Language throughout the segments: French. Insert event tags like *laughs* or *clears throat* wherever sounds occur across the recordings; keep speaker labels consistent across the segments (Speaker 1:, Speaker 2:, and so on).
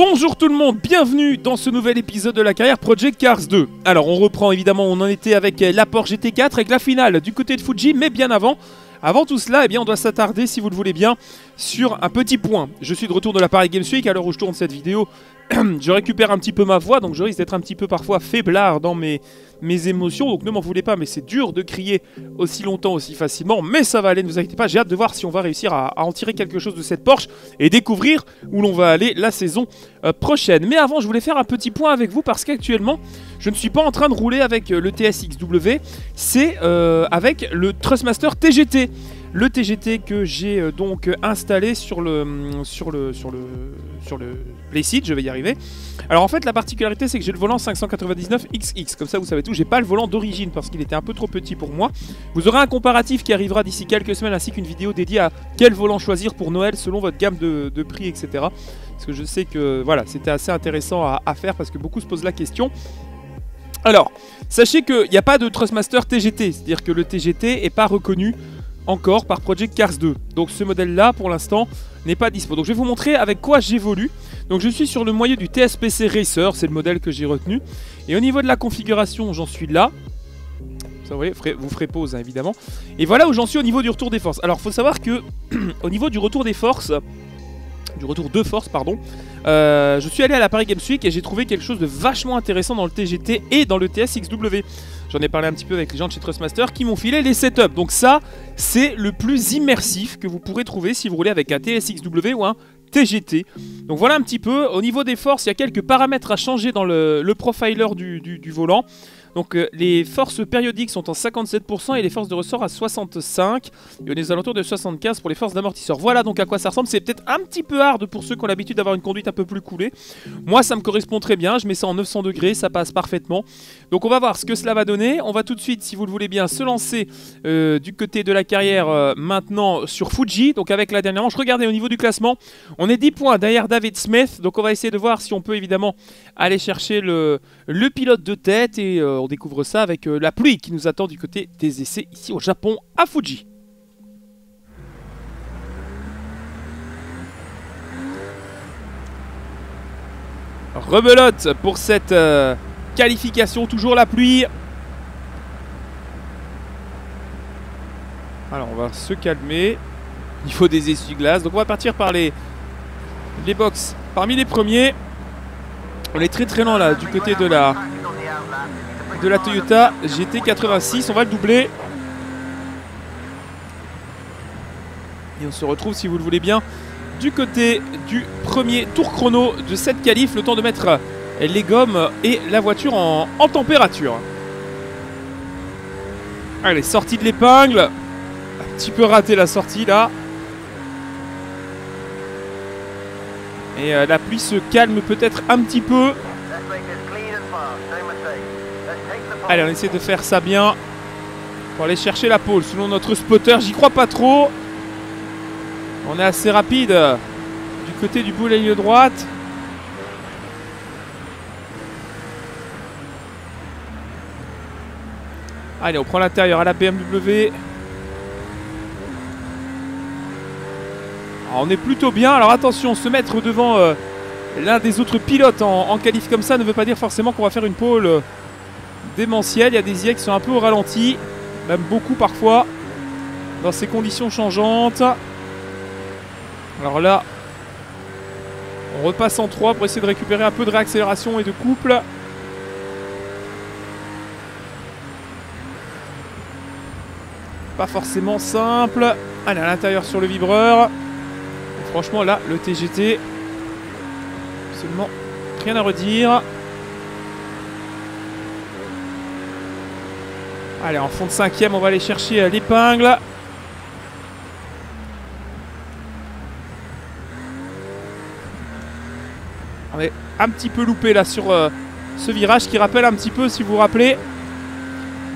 Speaker 1: Bonjour tout le monde, bienvenue dans ce nouvel épisode de la carrière Project Cars 2. Alors on reprend évidemment, on en était avec la Porsche GT4 avec la finale du côté de Fuji, mais bien avant, avant tout cela, eh on doit s'attarder, si vous le voulez bien, sur un petit point. Je suis de retour de la Paris Games Week, à l'heure où je tourne cette vidéo, *clears throat* je récupère un petit peu ma voix, donc je risque d'être un petit peu parfois faiblard dans mes, mes émotions, donc ne m'en voulez pas, mais c'est dur de crier aussi longtemps, aussi facilement, mais ça va aller, ne vous inquiétez pas, j'ai hâte de voir si on va réussir à, en tirer quelque chose de cette Porsche et découvrir où l'on va aller la saison euh, prochaine. Mais avant, je voulais faire un petit point avec vous parce qu'actuellement, je ne suis pas en train de rouler avec euh, le TSXW, c'est euh, avec le Trustmaster TGT le TGT que j'ai euh, donc installé sur le sur le sur le sur le je vais y arriver. Alors en fait la particularité c'est que j'ai le volant 599XX, comme ça vous savez tout, j'ai pas le volant d'origine parce qu'il était un peu trop petit pour moi. Vous aurez un comparatif qui arrivera d'ici quelques semaines ainsi qu'une vidéo dédiée à quel volant choisir pour Noël selon votre gamme de, prix etc. Parce que je sais que voilà c'était assez intéressant à, à faire parce que beaucoup se posent la question. Alors, sachez qu'il n'y a pas de Trustmaster TGT, c'est-à-dire que le TGT n'est pas reconnu encore par Project Cars 2. Donc ce modèle-là, pour l'instant, n'est pas dispo. Donc je vais vous montrer avec quoi j'évolue. Donc je suis sur le moyen du TSPC Racer, c'est le modèle que j'ai retenu. Et au niveau de la configuration, j'en suis là. Ça, vous, vous ferez pause, hein, évidemment. Et voilà où j'en suis au niveau du retour des forces. Alors, faut savoir que, *clears throat* au niveau du retour des forces, du retour de force, pardon, euh, je suis allé à la Paris Games Week et j'ai trouvé quelque chose de vachement intéressant dans le TGT et dans le TSXW. J'en ai parlé un petit peu avec les gens de chez Trustmaster qui m'ont filé les setups. Donc ça, c'est le plus immersif que vous pourrez trouver si vous roulez avec un TSXW ou un TGT. Donc voilà un petit peu. Au niveau des forces, il y a quelques paramètres à changer dans le, profiler du volant. Donc euh, les forces périodiques sont en 57% et les forces de ressort à 65%. Et on est aux alentours de 75% pour les forces d'amortisseur. Voilà donc à quoi ça ressemble. C'est peut-être un petit peu hard pour ceux qui ont l'habitude d'avoir une conduite un peu plus coulée. Moi ça me correspond très bien. Je mets ça en 900 degrés, ça passe parfaitement. Donc on va voir ce que cela va donner. On va tout de suite, si vous le voulez bien, se lancer euh, du côté de la carrière euh, maintenant sur Fuji. Donc avec la dernière manche. Regardez au niveau du classement, on est 10 points derrière David Smith. Donc on va essayer de voir si on peut évidemment aller chercher le, pilote de tête et on découvre ça avec euh, la pluie qui nous attend du côté des essais ici au Japon, à Fuji. Rebelote pour cette euh, qualification, toujours la pluie. Alors on va se calmer. Il faut des essuie-glaces. Donc on va partir par les, les box. Parmi les premiers, on est très très lent là du côté de la de la Toyota GT86. On va le doubler. Et on se retrouve, si vous le voulez bien, du côté du premier tour chrono de cette qualif. Le temps de mettre les gommes et la voiture en, température. Allez, sortie de l'épingle. Un petit peu raté la sortie là. Et euh, la pluie se calme peut-être un petit peu. Allez, on essaie de faire ça bien. Pour aller chercher la pole. Selon notre spotter, j'y crois pas trop. On est assez rapide du côté du bout de droite. Allez, on prend l'intérieur à la BMW. on est plutôt bien. Alors attention, se mettre devant euh, l'un des autres pilotes en, en qualif comme ça ne veut pas dire forcément qu'on va faire une pole démentiel. Il y a des IA qui sont un peu au ralenti, même beaucoup parfois, dans ces conditions changeantes. Alors là, on repasse en 3 pour essayer de récupérer un peu de réaccélération et de couple. Pas forcément simple. Allez, à l'intérieur sur le vibreur. franchement, là, le TGT, absolument rien à redire. Allez, en fond de cinquième, on va aller chercher euh, l'épingle. On est un petit peu loupé là sur euh, ce virage qui rappelle un petit peu, si vous vous rappelez,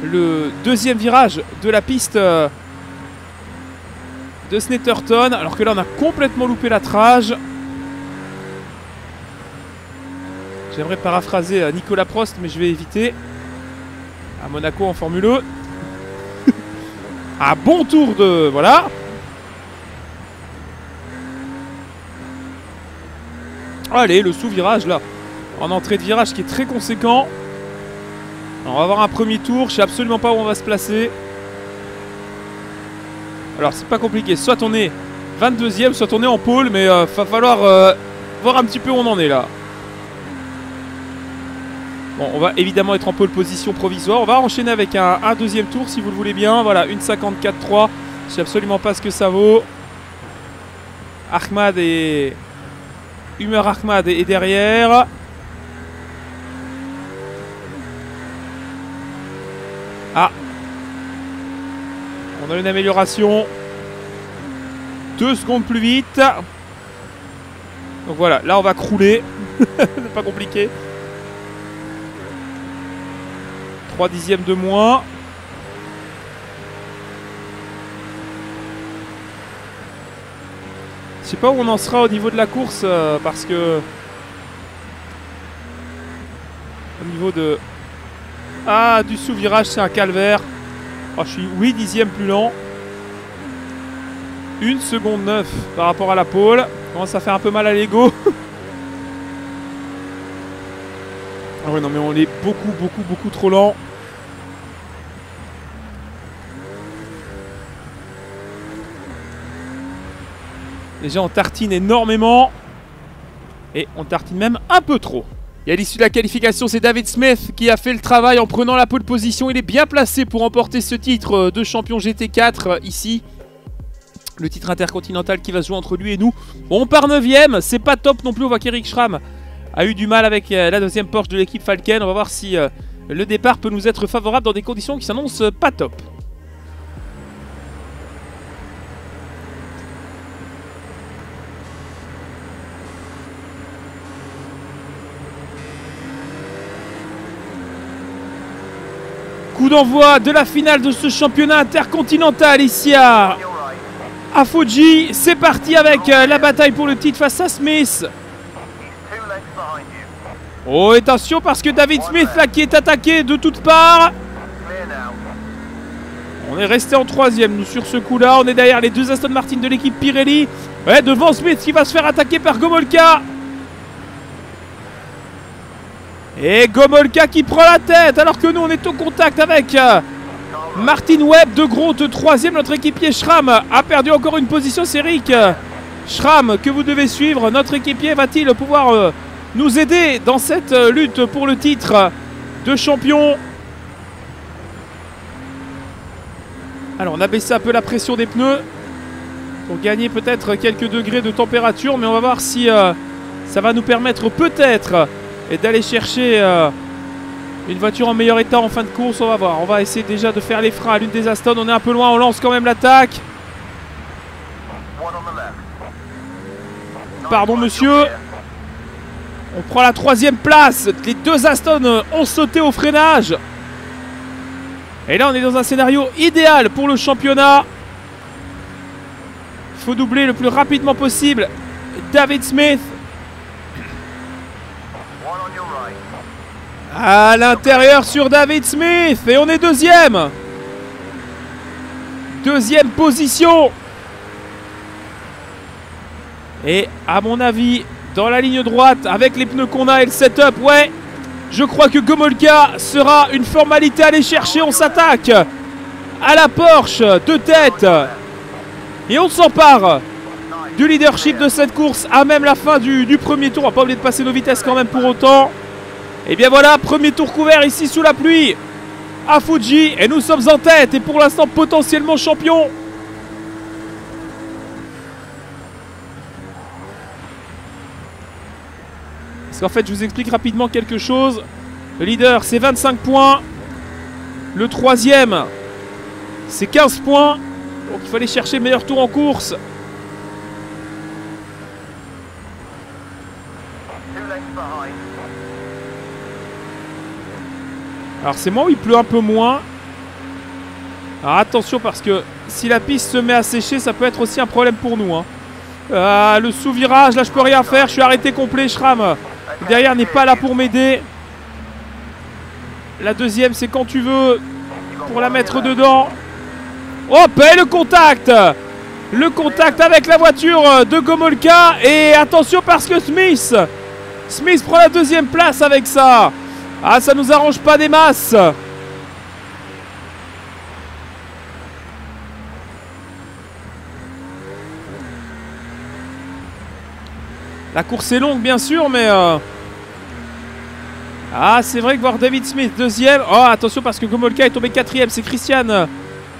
Speaker 1: le deuxième virage de la piste euh, de Snetterton. Alors que là, on a complètement loupé la trage. J'aimerais paraphraser Nicolas Prost, mais je vais éviter. À Monaco en Formule 1. Un bon tour de... Voilà. Allez, le sous-virage là. En entrée de virage qui est très conséquent. on va avoir un premier tour. Je sais absolument pas où on va se placer. Alors c'est pas compliqué. Soit on est 22ème, soit on est en pôle. Mais euh, va falloir euh, voir un petit peu où on en est là. Bon, on va évidemment être en pole position provisoire. On va enchaîner avec un, deuxième tour si vous le voulez bien. Voilà, une 54-3. Je sais absolument pas ce que ça vaut. Ahmad et... Humeur Ahmad est derrière. Ah On a une amélioration. Deux secondes plus vite. Donc voilà, là on va crouler. *laughs* Pas compliqué. 3 dixièmes de moins. Je sais pas où on en sera au niveau de la course euh, parce que au niveau de ah du sous-virage c'est un calvaire. Oh, je suis 8 dixièmes plus lent. 1 seconde 9 par rapport à la pole. Commence à faire un peu mal à l'ego? *laughs* ah ouais non mais on est beaucoup beaucoup beaucoup trop lent. Déjà, on tartine énormément. Et on tartine même un peu trop. Et à l'issue de la qualification, c'est David Smith qui a fait le travail en prenant la pole position. Il est bien placé pour remporter ce titre de champion GT4 ici. Le titre intercontinental qui va se jouer entre lui et nous. on part 9ème, c'est pas top non plus. On voit qu'Eric Schramm a eu du mal avec euh, la deuxième Porsche de l'équipe Falken. On va voir si euh, le départ peut nous être favorable dans des conditions qui s'annoncent pas top. D'envoi de la finale de ce championnat intercontinental ici à, Fuji. C'est parti avec euh, la bataille pour le titre face à Smith. Oh attention parce que David Smith là qui est attaqué de toutes parts. On est resté en troisième sur ce coup là. On est derrière les deux Aston Martin de l'équipe Pirelli. Ouais, devant Smith qui va se faire attaquer par Gomolka. Et Gomolka qui prend la tête alors que nous on est au contact avec euh, Martin Webb de Groot, troisième. Notre équipier Schramm a perdu encore une position. C'est Rick Schramm que vous devez suivre. Notre équipier va-t-il pouvoir euh, nous aider dans cette euh, lutte pour le titre de champion? Alors on a baissé un peu la pression des pneus pour gagner peut-être quelques degrés de température. Mais on va voir si ça va nous permettre peut-être et d'aller chercher euh, une voiture en meilleur état en fin de course. On va voir. On va essayer déjà de faire les freins à l'une des Aston. On est un peu loin. On lance quand même l'attaque. Pardon, monsieur. On prend la troisième place. Les deux Aston ont sauté au freinage. Et là, on est dans un scénario idéal pour le championnat. Il faut doubler le plus rapidement possible. David Smith À l'intérieur sur David Smith. Et on est deuxième. Deuxième position. Et à mon avis, dans la ligne droite, avec les pneus qu'on a et le setup, ouais, je crois que Gomolka sera une formalité à aller chercher. On s'attaque à la Porsche de tête. Et on s'empare du leadership de cette course à même la fin du, premier tour. On va pas oublier de passer nos vitesses quand même pour autant. Et bien voilà, premier tour couvert ici sous la pluie à Fuji. Et nous sommes en tête et pour l'instant potentiellement champion. Parce qu'en fait, je vous explique rapidement quelque chose. Le leader, c'est 25 points. Le troisième, c'est 15 points. Donc il fallait chercher meilleur tour en course. Alors c'est moi où il pleut un peu moins. Attention parce que si la piste se met à sécher, ça peut être aussi un problème pour nous. Hein. Euh, le sous-virage, là je peux rien faire, je suis arrêté complet, Shram. Derrière n'est pas là pour m'aider. La deuxième, c'est quand tu veux pour la mettre dedans. Hop, et le contact Le contact avec la voiture de Gomolka. Et attention parce que Smith Smith prend la deuxième place avec ça. Ah, ça nous arrange pas des masses. La course est longue, bien sûr, mais... Euh, ah, c'est vrai que voir David Smith, deuxième. Oh, attention parce que Gomolka est tombé quatrième. C'est Christian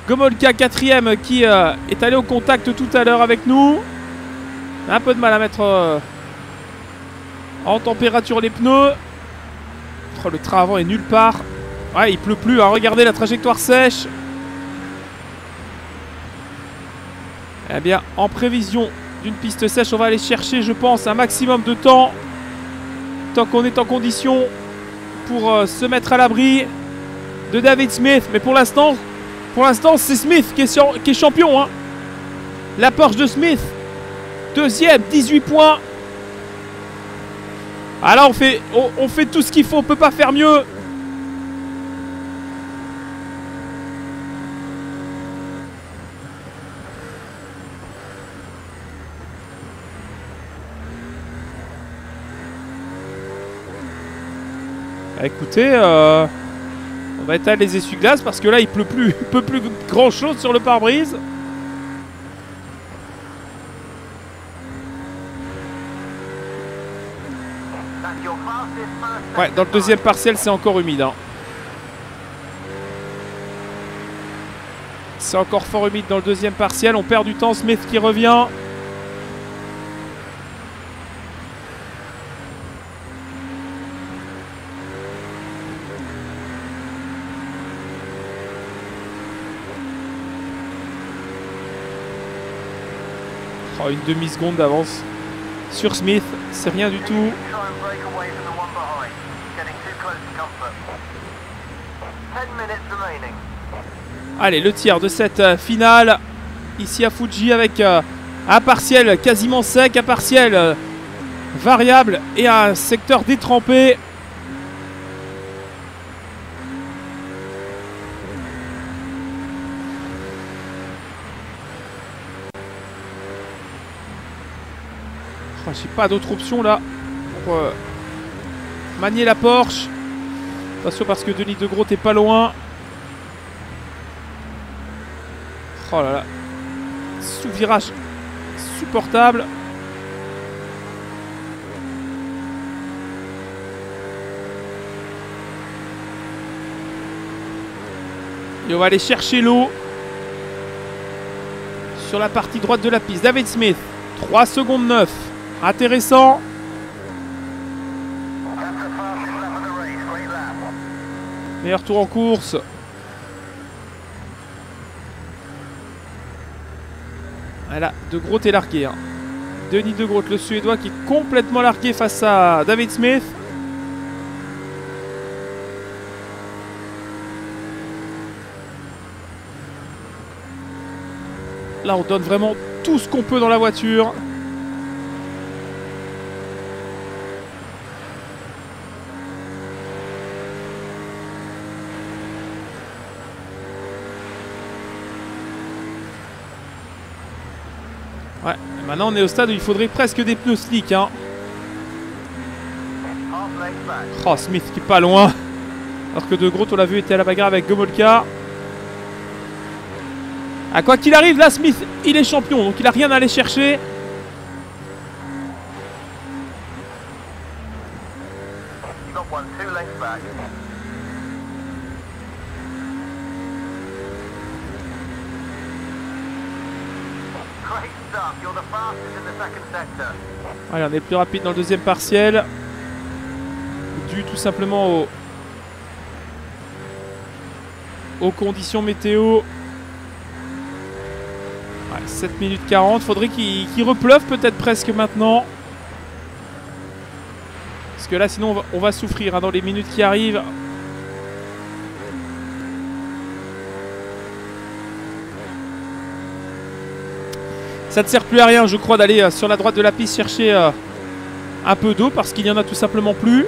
Speaker 1: Gomolka, quatrième, qui euh, est allé au contact tout à l'heure avec nous. Un peu de mal à mettre euh, en température les pneus. Le train avant est nulle part. Ouais, il pleut plus. Hein. Regardez la trajectoire sèche. Eh bien, en prévision d'une piste sèche. On va aller chercher, je pense, un maximum de temps. Tant qu'on est en condition pour euh, se mettre à l'abri de David Smith. Mais pour l'instant, pour c'est Smith qui est, qui est champion. Hein. La Porsche de Smith. Deuxième, 18 points. Alors on fait, on fait tout ce qu'il faut, on peut pas faire mieux. Bah, écoutez, euh, on va étaler les essuie-glaces parce que là il pleut plus, *laughs* plus grand chose sur le pare-brise. Ouais, dans le deuxième partiel c'est encore humide. Hein. C'est encore fort humide dans le deuxième partiel. On perd du temps. Smith qui revient. Oh, une demi-seconde d'avance sur Smith, c'est rien du tout. Allez, le tiers de cette euh, finale ici à Fuji avec euh, un partiel quasiment sec, un partiel euh, variable et un secteur détrempé. J'ai pas d'autre option là pour euh, manier la Porsche. Attention parce que Denis de Gros est pas loin. Oh là là. Sous-virage supportable. Et on va aller chercher l'eau sur la partie droite de la piste. David Smith, 3 secondes 9. Intéressant. Meilleur tour en course. Voilà, De Groot est largué. Hein. Denis De Groot, le Suédois, qui est complètement largué face à David Smith. Là, on donne vraiment tout ce qu'on peut dans la voiture. Maintenant on est au stade où il faudrait presque des pneus slick. Hein. Oh, Smith qui est pas loin. Alors que De Groot, on l'a vu, était à la bagarre avec Gomolka. À quoi qu'il arrive, là, Smith, il est champion. Donc il a rien à aller chercher. Allez, on est plus rapide dans le deuxième partiel. Dû tout simplement aux, conditions météo. 7 minutes 40. Faudrait qu'il repleuve peut-être presque maintenant. Parce que là, sinon, on va, souffrir hein, dans les minutes qui arrivent. Ça ne sert plus à rien, je crois, d'aller sur la droite de la piste chercher un peu d'eau parce qu'il n'y en a tout simplement plus.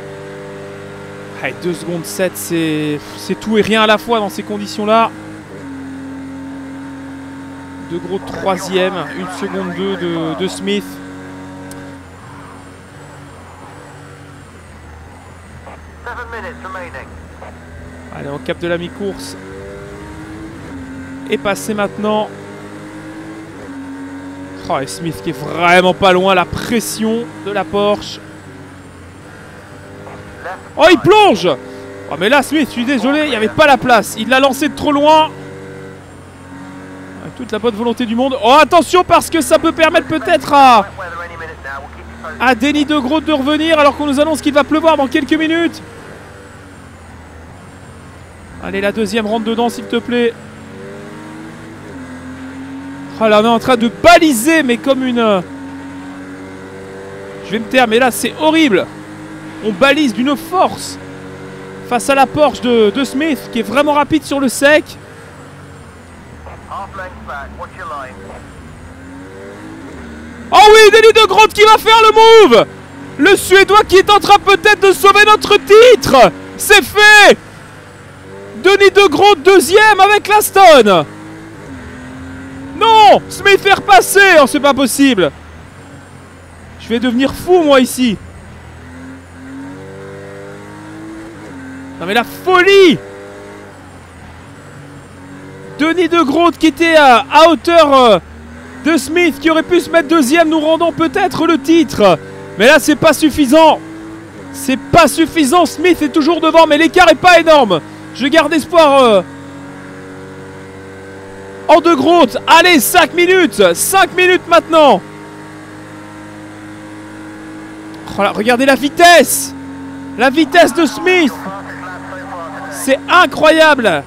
Speaker 1: 2 secondes 7, c'est tout et rien à la fois dans ces conditions-là. De gros troisième, 1 seconde 2 de, de Smith. Allez, on cap de la mi-course. Et passé maintenant. Oh, et Smith qui est vraiment pas loin. La pression de la Porsche. Oh, il plonge Oh, mais là, Smith, je suis désolé, il n'y avait pas la place. Il l'a lancé de trop loin. Avec toute la bonne volonté du monde. Oh, attention, parce que ça peut permettre peut-être à... À Denis de Groot de revenir, alors qu'on nous annonce qu'il va pleuvoir dans quelques minutes. Allez, la deuxième rentre dedans, s'il te plaît. Oh là, on est en train de baliser, mais comme une... Je vais me taire, mais là, c'est horrible. On balise d'une force face à la Porsche de, Smith qui est vraiment rapide sur le sec. Oh oui, Denis de Groot qui va faire le move Le Suédois qui est en train peut-être de sauver notre titre C'est fait Denis de Groot deuxième avec l'Aston Non Smith fait repasser Oh, c'est pas possible Je vais devenir fou, moi, ici Non mais la folie Denis de Groot qui était à, hauteur euh, de Smith qui aurait pu se mettre deuxième nous rendant peut-être le titre. Mais là c'est pas suffisant. C'est pas suffisant. Smith est toujours devant mais l'écart est pas énorme. Je garde espoir euh, en de Groot. Allez 5 minutes 5 minutes maintenant oh Regardez la vitesse La vitesse de Smith c'est incroyable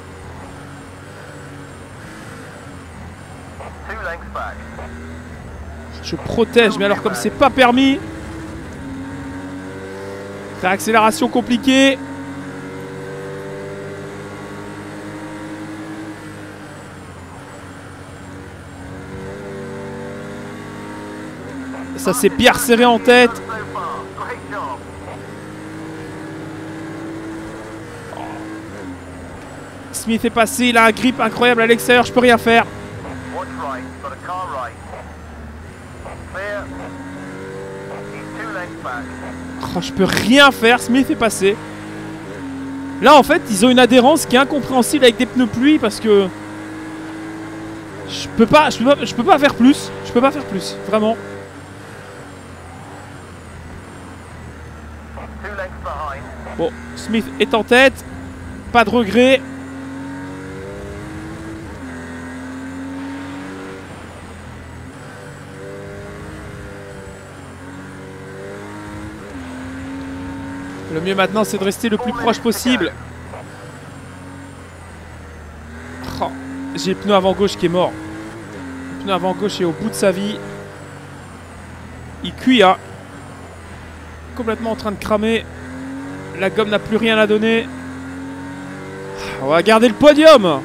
Speaker 1: Je protège, mais alors comme c'est pas permis. Réaccélération compliquée. Ça s'est bien serré en tête. Smith est passé, il a un grip incroyable à l'extérieur, je peux rien faire. Oh, je peux rien faire, Smith est passé. Là en fait ils ont une adhérence qui est incompréhensible avec des pneus pluie parce que je peux pas, je peux pas faire plus. Je peux pas faire plus, vraiment. Bon, Smith est en tête. Pas de regret. Le mieux maintenant, c'est de rester le plus proche possible. Oh, J'ai le pneu avant gauche qui est mort. Le pneu avant gauche est au bout de sa vie. Il cuit, hein. Complètement en train de cramer. La gomme n'a plus rien à donner. On va garder le podium.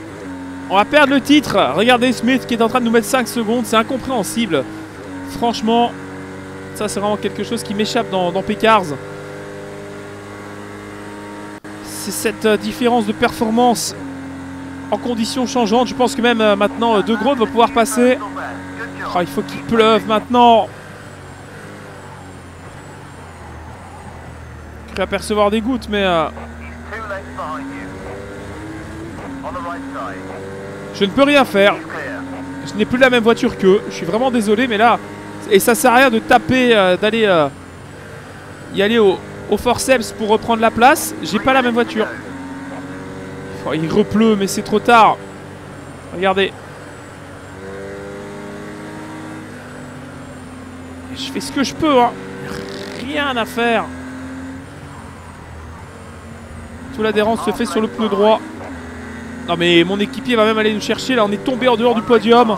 Speaker 1: On va perdre le titre. Regardez Smith qui est en train de nous mettre 5 secondes. C'est incompréhensible. Franchement, ça c'est vraiment quelque chose qui m'échappe dans, dans Pécars c'est cette euh, différence de performance en conditions changeantes. Je pense que même euh, maintenant, De Groot va pouvoir passer. Oh, il faut qu'il pleuve maintenant. Peux apercevoir des gouttes, mais... Je ne peux rien faire. Je n'ai plus la même voiture qu'eux. Je suis vraiment désolé, mais là... Et ça sert à rien de taper, d'aller y aller au, au forceps pour reprendre la place. J'ai pas la même voiture. Oh, il repleut, mais c'est trop tard. Regardez. Je fais ce que je peux. Hein. Rien à faire. Tout l'adhérence se fait sur le pneu droit. Non mais mon équipier va même aller nous chercher. Là on est tombé en dehors du podium.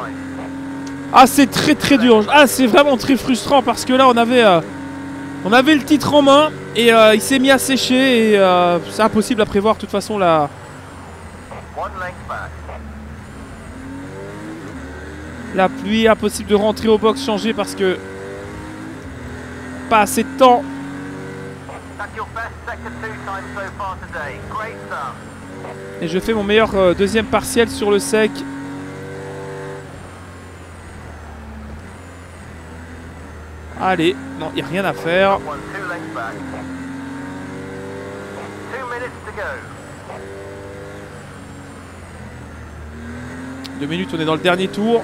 Speaker 1: Ah c'est très très dur. Ah c'est vraiment très frustrant parce que là on avait... Euh, on avait le titre en main et euh, il s'est mis à sécher et euh, c'est impossible à prévoir de toute façon la... La pluie, impossible de rentrer au box changer parce que pas assez de temps. Et je fais mon meilleur euh, deuxième partiel sur le sec. Allez, non, il n'y a rien à faire. Deux minutes, on est dans le dernier tour.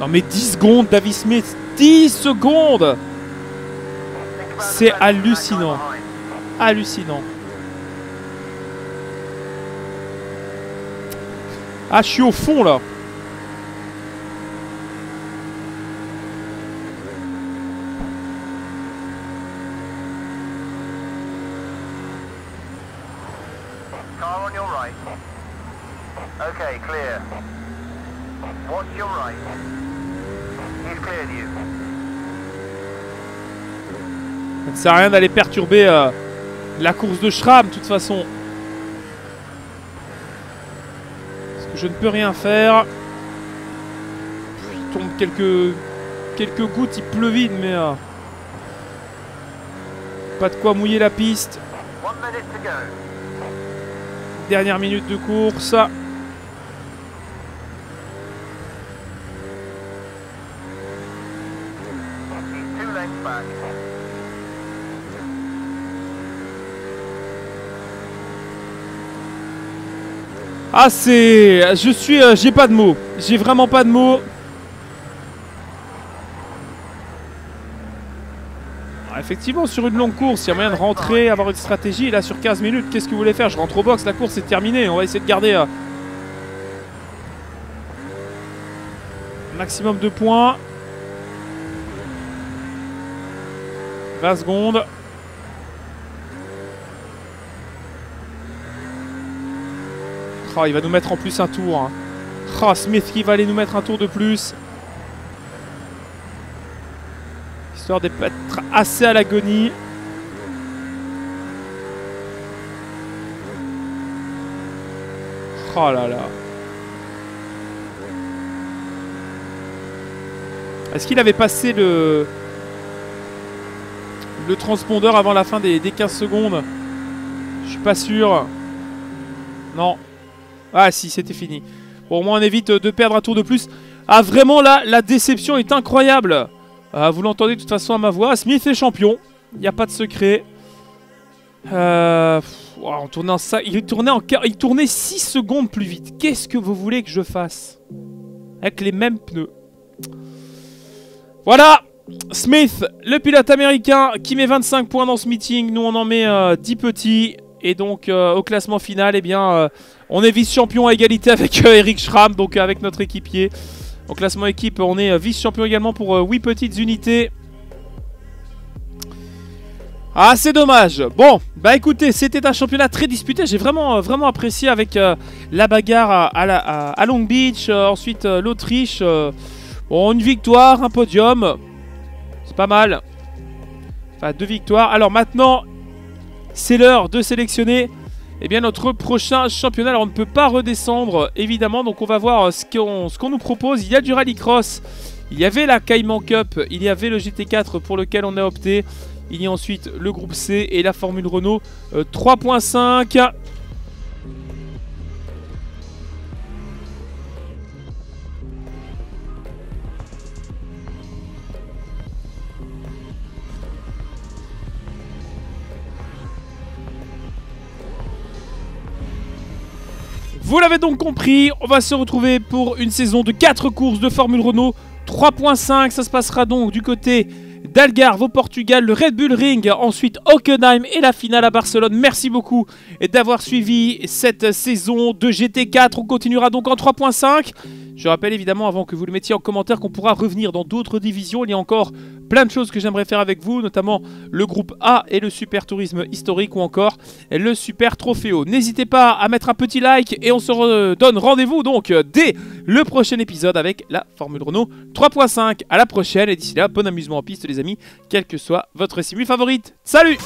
Speaker 1: Non mais 10 secondes, David Smith 10 secondes C'est hallucinant. Hallucinant. Ah, je suis au fond là. Ça sert à rien d'aller perturber euh, la course de Schramm, de toute façon. Parce que je ne peux rien faire. Il tombe quelques, quelques gouttes, il pleuvine, mais... Euh, pas de quoi mouiller la piste. Dernière minute de course. Ah c'est... Je suis... Euh, j'ai pas de mots. J'ai vraiment pas de mots. Ah, effectivement, sur une longue course, il y a moyen de rentrer, avoir une stratégie. Là, sur 15 minutes, qu'est-ce que vous voulez faire? Je rentre au box, la course est terminée. On va essayer de garder... Euh, maximum de points. 20 secondes. Oh, il va nous mettre en plus un tour. Oh, Smith qui va aller nous mettre un tour de plus. Histoire d'être assez à l'agonie. Oh là là. Est-ce qu'il avait passé le... Le transpondeur avant la fin des, des 15 secondes? Je suis pas sûr. Non. Ah si, c'était fini. Bon, au moins on évite de perdre un tour de plus. Ah vraiment là, la déception est incroyable. Ah, vous l'entendez de toute façon à ma voix. Smith est champion. Il n'y a pas de secret. Euh, il tournait 6 secondes plus vite. Qu'est-ce que vous voulez que je fasse Avec les mêmes pneus? Voilà Smith, le pilote américain qui met 25 points dans ce meeting. Nous on en met 10 euh, petits. Et donc euh, au classement final, eh bien, euh, on est vice-champion à égalité avec euh, Eric Schramm, donc avec notre équipier. Au classement équipe, on est vice-champion également pour 8 petites unités. Ah, c'est dommage. Bon, bah écoutez, c'était un championnat très disputé. J'ai vraiment, vraiment apprécié avec la bagarre à, Long Beach, ensuite l'Autriche. bon, une victoire, un podium. C'est pas mal. Enfin, deux victoires. Alors maintenant, c'est l'heure de sélectionner eh bien, notre prochain championnat. Alors on ne peut pas redescendre évidemment, donc on va voir euh, ce qu'on nous propose. Il y a du rallycross, il y avait la Cayman Cup, il y avait le GT4 pour lequel on a opté. Il y a ensuite le groupe C et la Formule Renault 3.5. Vous l'avez donc compris, on va se retrouver pour une saison de 4 courses de Formule Renault 3.5. Ça se passera donc du côté d'Algarve au Portugal, le Red Bull Ring, ensuite Hockenheim et la finale à Barcelone. Merci beaucoup d'avoir suivi cette saison de GT4. On continuera donc en 3.5. Je rappelle évidemment avant que vous le mettiez en commentaire qu'on pourra revenir dans d'autres divisions. Il y a encore plein de choses que j'aimerais faire avec vous, notamment le groupe A et le super tourisme historique ou encore le super trophéo. N'hésitez pas à mettre un petit like et on se donne rendez-vous donc dès le prochain épisode avec la Formule Renault 3.5. À la prochaine et d'ici là, bon amusement en piste les amis, quelle que soit votre simu favorite. Salut